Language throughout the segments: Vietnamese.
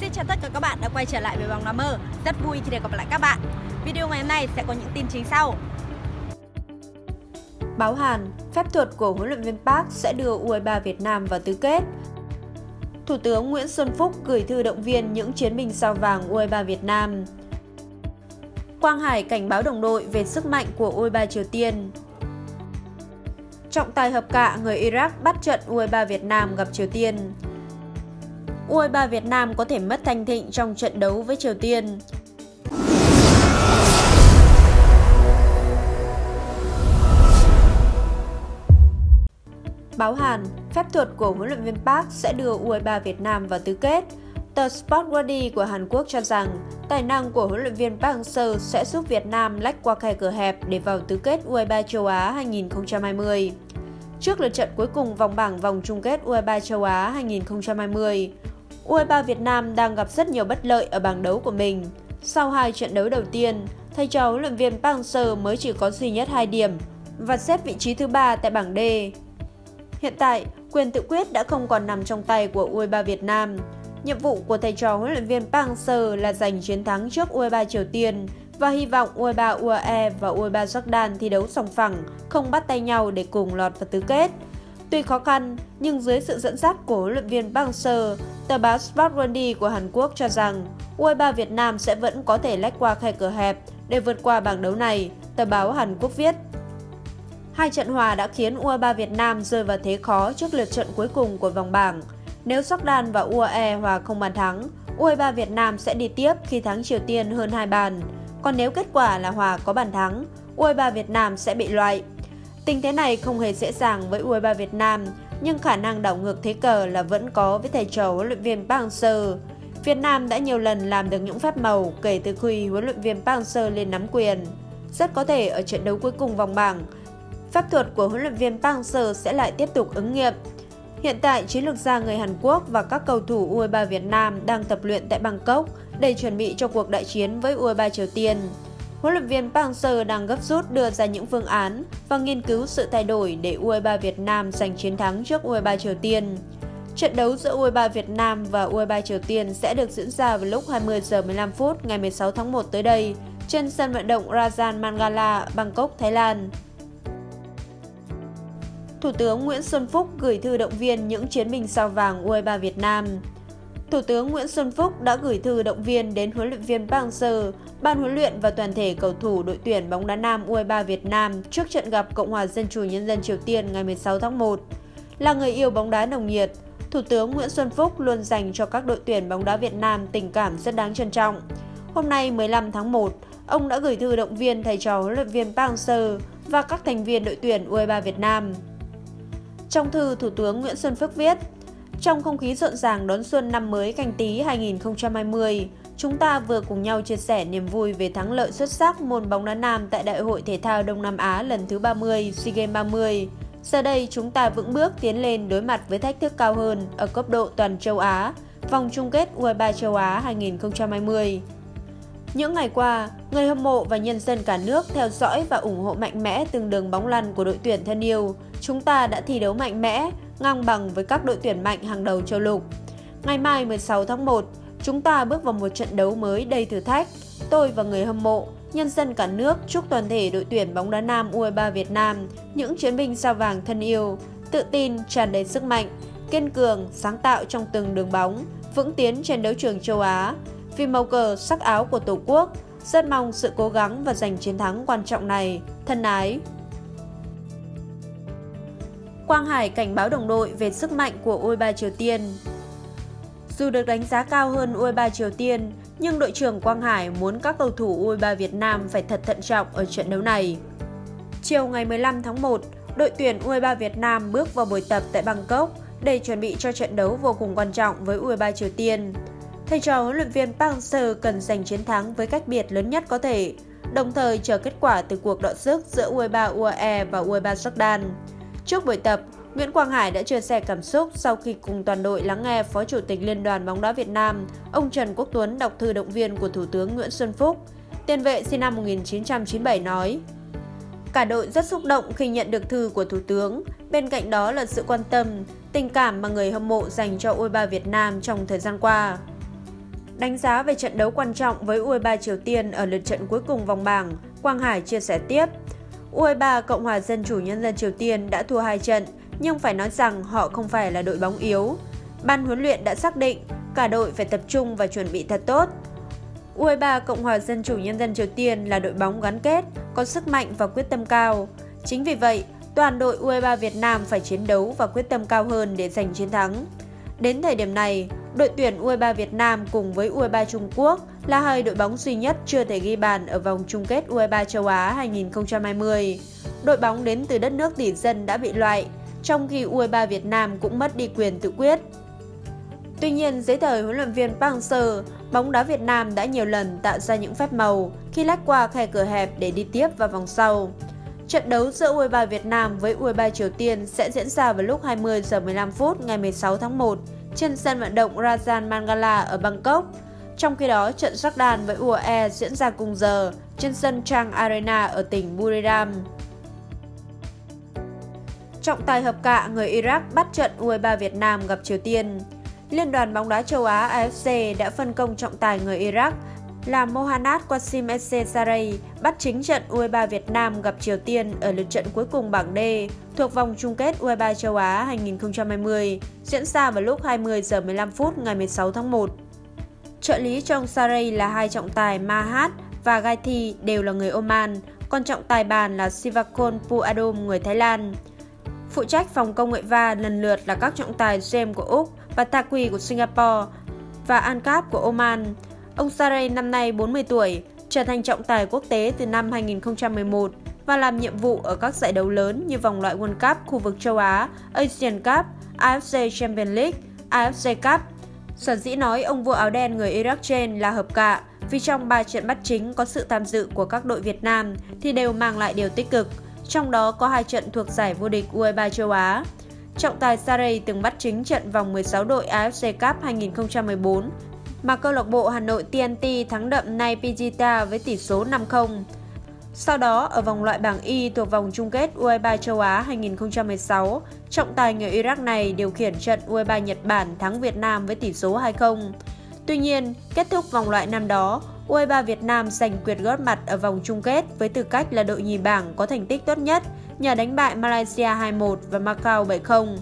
Xin chào tất cả các bạn đã quay trở lại với bóng đá mơ. Rất vui khi được gặp lại các bạn. Video ngày hôm nay sẽ có những tin chính sau. Báo Hàn, phép thuật của huấn luyện viên Park sẽ đưa U23 Việt Nam vào tứ kết. Thủ tướng Nguyễn Xuân Phúc gửi thư động viên những chiến binh sao vàng U23 Việt Nam. Quang Hải cảnh báo đồng đội về sức mạnh của U23 Triều Tiên. Trọng tài hợp cạ người Iraq bắt trận U23 Việt Nam gặp Triều Tiên. U23 Việt Nam có thể mất thanh thịnh trong trận đấu với Triều Tiên. Báo Hàn, phép thuật của huấn luyện viên Park sẽ đưa U23 Việt Nam vào tứ kết. Tờ Sportworthy của Hàn Quốc cho rằng tài năng của huấn luyện viên Park Hang-seo sẽ giúp Việt Nam lách qua khe cửa hẹp để vào tứ kết U23 châu Á 2020. Trước lượt trận cuối cùng vòng bảng vòng chung kết U23 châu Á 2020, U23 Việt Nam đang gặp rất nhiều bất lợi ở bảng đấu của mình. Sau hai trận đấu đầu tiên, thầy trò huấn luyện viên Park Hang-seo mới chỉ có duy nhất 2 điểm và xếp vị trí thứ ba tại bảng D. Hiện tại, quyền tự quyết đã không còn nằm trong tay của U23 Việt Nam. Nhiệm vụ của thầy trò huấn luyện viên Park Hang-seo là giành chiến thắng trước U23 Triều Tiên và hy vọng U23 UAE và U23 Jordan thi đấu sòng phẳng, không bắt tay nhau để cùng lọt vào tứ kết. Tuy khó khăn, nhưng dưới sự dẫn dắt của huấn luyện viên Park Hang-seo, tờ báo Sport Rundy của Hàn Quốc cho rằng U23 Việt Nam sẽ vẫn có thể lách qua khe cửa hẹp để vượt qua bảng đấu này, tờ báo Hàn Quốc viết. Hai trận hòa đã khiến U23 Việt Nam rơi vào thế khó trước lượt trận cuối cùng của vòng bảng. Nếu Jordan và UAE hòa không bàn thắng, U23 Việt Nam sẽ đi tiếp khi thắng Triều Tiên hơn hai bàn. Còn nếu kết quả là hòa có bàn thắng, U23 Việt Nam sẽ bị loại. Tình thế này không hề dễ dàng với U23 Việt Nam, nhưng khả năng đảo ngược thế cờ là vẫn có với thầy trò huấn luyện viên Park Hang-seo. Việt Nam đã nhiều lần làm được những phép màu kể từ khi huấn luyện viên Park Hang-seo lên nắm quyền. Rất có thể ở trận đấu cuối cùng vòng bảng, phép thuật của huấn luyện viên Park Hang-seo sẽ lại tiếp tục ứng nghiệm. Hiện tại, chiến lược gia người Hàn Quốc và các cầu thủ U23 Việt Nam đang tập luyện tại Bangkok để chuẩn bị cho cuộc đại chiến với U23 Triều Tiên. Huấn luyện viên Park Hang-seo đang gấp rút đưa ra những phương án và nghiên cứu sự thay đổi để U23 Việt Nam giành chiến thắng trước U23 Triều Tiên. Trận đấu giữa U23 Việt Nam và U23 Triều Tiên sẽ được diễn ra vào lúc 20 giờ 15 phút ngày 16 tháng 1 tới đây trên sân vận động Rajan Mangala, Bangkok, Thái Lan. Thủ tướng Nguyễn Xuân Phúc gửi thư động viên những chiến binh sao vàng U23 Việt Nam. Thủ tướng Nguyễn Xuân Phúc đã gửi thư động viên đến huấn luyện viên Park Hang-seo, ban huấn luyện và toàn thể cầu thủ đội tuyển bóng đá nam U23 Việt Nam trước trận gặp Cộng hòa Dân chủ Nhân dân Triều Tiên ngày 16 tháng 1. Là người yêu bóng đá nồng nhiệt, Thủ tướng Nguyễn Xuân Phúc luôn dành cho các đội tuyển bóng đá Việt Nam tình cảm rất đáng trân trọng. Hôm nay 15 tháng 1, ông đã gửi thư động viên thầy trò huấn luyện viên Park Hang-seo và các thành viên đội tuyển U23 Việt Nam. Trong thư, Thủ tướng Nguyễn Xuân Phúc viết, trong không khí rộn ràng đón xuân năm mới canh tí 2020, chúng ta vừa cùng nhau chia sẻ niềm vui về thắng lợi xuất sắc môn bóng đá nam tại Đại hội Thể thao Đông Nam Á lần thứ 30, SEA Games 30. Giờ đây, chúng ta vững bước tiến lên đối mặt với thách thức cao hơn ở cấp độ toàn châu Á, vòng chung kết U23 châu Á 2020. Những ngày qua, người hâm mộ và nhân dân cả nước theo dõi và ủng hộ mạnh mẽ từng đường bóng lăn của đội tuyển thân yêu. Chúng ta đã thi đấu mạnh mẽ, ngang bằng với các đội tuyển mạnh hàng đầu châu lục. Ngày mai 16 tháng 1, chúng ta bước vào một trận đấu mới đầy thử thách. Tôi và người hâm mộ, nhân dân cả nước chúc toàn thể đội tuyển bóng đá nam U23 Việt Nam những chiến binh sao vàng thân yêu, tự tin, tràn đầy sức mạnh, kiên cường, sáng tạo trong từng đường bóng, vững tiến trên đấu trường châu Á. Vì màu cờ sắc áo của Tổ quốc, rất mong sự cố gắng và giành chiến thắng quan trọng này. Thân ái! Quang Hải cảnh báo đồng đội về sức mạnh của U23 Triều Tiên. Dù được đánh giá cao hơn U23 Triều Tiên, nhưng đội trưởng Quang Hải muốn các cầu thủ U23 Việt Nam phải thật thận trọng ở trận đấu này. Chiều ngày 15 tháng 1, đội tuyển U23 Việt Nam bước vào buổi tập tại Bangkok để chuẩn bị cho trận đấu vô cùng quan trọng với U23 Triều Tiên. Thầy trò huấn luyện viên Park Hang-seo cần giành chiến thắng với cách biệt lớn nhất có thể, đồng thời chờ kết quả từ cuộc đọ sức giữa U23 UAE và U23 Jordan. Trước buổi tập, Nguyễn Quang Hải đã chia sẻ cảm xúc sau khi cùng toàn đội lắng nghe Phó Chủ tịch Liên đoàn bóng đá Việt Nam, ông Trần Quốc Tuấn đọc thư động viên của Thủ tướng Nguyễn Xuân Phúc. Tiền vệ sinh năm 1997 nói, Cả đội rất xúc động khi nhận được thư của Thủ tướng, bên cạnh đó là sự quan tâm, tình cảm mà người hâm mộ dành cho U23 Việt Nam trong thời gian qua. Đánh giá về trận đấu quan trọng với U23 Triều Tiên ở lượt trận cuối cùng vòng bảng, Quang Hải chia sẻ tiếp. U23 Cộng hòa Dân chủ Nhân dân Triều Tiên đã thua hai trận, nhưng phải nói rằng họ không phải là đội bóng yếu. Ban huấn luyện đã xác định cả đội phải tập trung và chuẩn bị thật tốt. U23 Cộng hòa Dân chủ Nhân dân Triều Tiên là đội bóng gắn kết, có sức mạnh và quyết tâm cao. Chính vì vậy, toàn đội U23 Việt Nam phải chiến đấu và quyết tâm cao hơn để giành chiến thắng. Đến thời điểm này, đội tuyển U23 Việt Nam cùng với U23 Trung Quốc là hai đội bóng duy nhất chưa thể ghi bàn ở vòng chung kết U23 châu Á 2020. Đội bóng đến từ đất nước tỷ dân đã bị loại, trong khi U23 Việt Nam cũng mất đi quyền tự quyết. Tuy nhiên, dưới thời huấn luyện viên Park Hang-seo, bóng đá Việt Nam đã nhiều lần tạo ra những phép màu khi lách qua khe cửa hẹp để đi tiếp vào vòng sau. Trận đấu giữa U23 Việt Nam với U23 Triều Tiên sẽ diễn ra vào lúc 20 giờ 15 phút ngày 16 tháng 1 trên sân vận động Rajan Mangala ở Bangkok. Trong khi đó, trận sắc đàn với UAE diễn ra cùng giờ trên sân Chang Arena ở tỉnh Buriram. Trọng tài hợp cạ người Iraq bắt trận U23 Việt Nam gặp Triều Tiên. Liên đoàn bóng đá châu Á AFC đã phân công trọng tài người Iraq là Mohanad Qasim Esse bắt chính trận U23 Việt Nam gặp Triều Tiên ở lượt trận cuối cùng bảng D thuộc vòng chung kết U23 châu Á 2020 diễn ra vào lúc 20 giờ 15 phút ngày 16 tháng 1. Trợ lý trong Saray là hai trọng tài Mahat và Gaithi đều là người Oman, còn trọng tài bàn là Sivakon Puadom người Thái Lan. Phụ trách phòng công nghệ va lần lượt là các trọng tài James của Úc và Taqui của Singapore và Ankap của Oman. Ông Sarey năm nay 40 tuổi, trở thành trọng tài quốc tế từ năm 2011 và làm nhiệm vụ ở các giải đấu lớn như vòng loại World Cup khu vực châu Á, Asian Cup, AFC Champions League, AFC Cup. Sở dĩ nói ông vua áo đen người Iraq trên là hợp cạ vì trong ba trận bắt chính có sự tham dự của các đội Việt Nam thì đều mang lại điều tích cực, trong đó có hai trận thuộc giải vô địch U23 châu Á. Trọng tài Sarey từng bắt chính trận vòng 16 đội AFC Cup 2014 mà câu lạc bộ Hà Nội TNT thắng đậm Nai Pijita với tỷ số 5-0. Sau đó, ở vòng loại bảng Y thuộc vòng chung kết U23 châu Á 2016, trọng tài người Iraq này điều khiển trận U23 Nhật Bản thắng Việt Nam với tỷ số 2-0. Tuy nhiên, kết thúc vòng loại năm đó, U23 Việt Nam giành quyệt gót mặt ở vòng chung kết với tư cách là đội nhì bảng có thành tích tốt nhất nhờ đánh bại Malaysia 2-1 và Macau 7-0.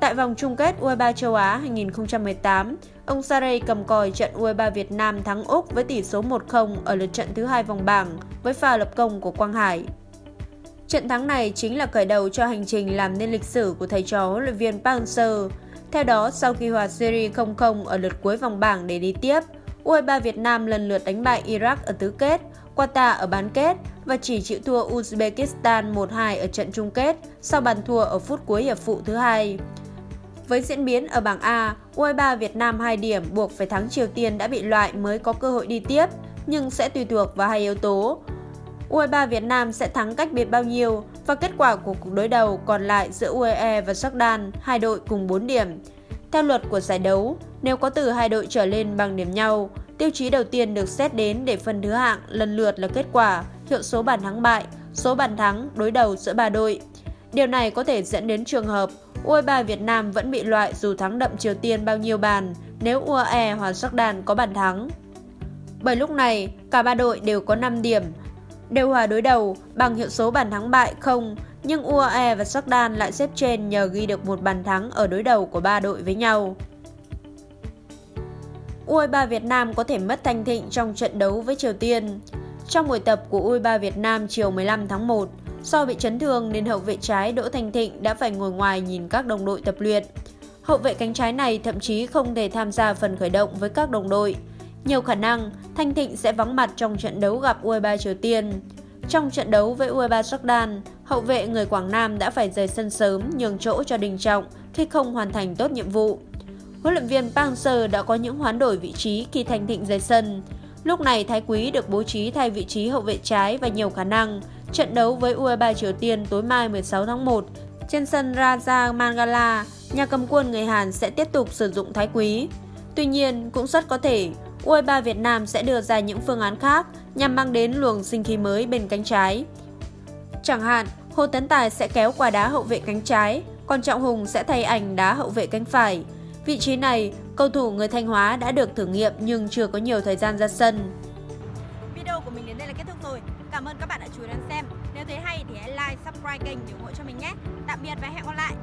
Tại vòng chung kết U23 châu Á 2018, ông Sarey cầm còi trận U23 Việt Nam thắng Úc với tỷ số 1-0 ở lượt trận thứ hai vòng bảng với pha lập công của Quang Hải. Trận thắng này chính là khởi đầu cho hành trình làm nên lịch sử của thầy trò huấn luyện viên Park Hang-seo. Theo đó, sau khi hòa series 0-0 ở lượt cuối vòng bảng để đi tiếp, U23 Việt Nam lần lượt đánh bại Iraq ở tứ kết, Qatar ở bán kết và chỉ chịu thua Uzbekistan 1-2 ở trận chung kết sau bàn thua ở phút cuối hiệp phụ thứ hai. Với diễn biến ở bảng A, U23 Việt Nam 2 điểm buộc phải thắng Triều Tiên đã bị loại mới có cơ hội đi tiếp, nhưng sẽ tùy thuộc vào hai yếu tố. U23 Việt Nam sẽ thắng cách biệt bao nhiêu và kết quả của cuộc đối đầu còn lại giữa UAE và Jordan, hai đội cùng 4 điểm. Theo luật của giải đấu, nếu có từ hai đội trở lên bằng điểm nhau, tiêu chí đầu tiên được xét đến để phân thứ hạng lần lượt là kết quả, hiệu số bàn thắng bại, số bàn thắng đối đầu giữa ba đội. Điều này có thể dẫn đến trường hợp U23 Việt Nam vẫn bị loại dù thắng đậm Triều Tiên bao nhiêu bàn nếu UAE hoặc Jordan có bàn thắng. Bởi lúc này, cả ba đội đều có 5 điểm, đều hòa đối đầu bằng hiệu số bàn thắng bại không, nhưng UAE và Jordan lại xếp trên nhờ ghi được một bàn thắng ở đối đầu của ba đội với nhau. U23 Việt Nam có thể mất thanh thịnh trong trận đấu với Triều Tiên. Trong buổi tập của U23 Việt Nam chiều 15 tháng 1, Do bị chấn thương nên hậu vệ trái Đỗ Thành Thịnh đã phải ngồi ngoài nhìn các đồng đội tập luyện. Hậu vệ cánh trái này thậm chí không thể tham gia phần khởi động với các đồng đội. Nhiều khả năng Thanh Thịnh sẽ vắng mặt trong trận đấu gặp U23 Triều Tiên. Trong trận đấu với U23 Jordan, hậu vệ người Quảng Nam đã phải rời sân sớm nhường chỗ cho Đình Trọng khi không hoàn thành tốt nhiệm vụ. Huấn luyện viên Park Hang-seo đã có những hoán đổi vị trí khi Thanh Thịnh rời sân. Lúc này Thái Quý được bố trí thay vị trí hậu vệ trái và nhiều khả năng Trận đấu với U23 Triều Tiên tối mai 16 tháng 1 trên sân Raja Mangala, nhà cầm quân người Hàn sẽ tiếp tục sử dụng Thái Quý. Tuy nhiên, cũng rất có thể U23 Việt Nam sẽ đưa ra những phương án khác nhằm mang đến luồng sinh khí mới bên cánh trái. Chẳng hạn, Hồ Tấn Tài sẽ kéo qua đá hậu vệ cánh trái, còn Trọng Hùng sẽ thay ảnh đá hậu vệ cánh phải. Vị trí này Cầu thủ người Thanh Hóa đã được thử nghiệm nhưng chưa có nhiều thời gian ra sân. Video của mình đến đây là kết thúc rồi. Cảm ơn các bạn đã chú ý đón xem. Nếu thấy hay thì hãy like, subscribe kênh để ủng hộ cho mình nhé. Tạm biệt và hẹn gặp lại.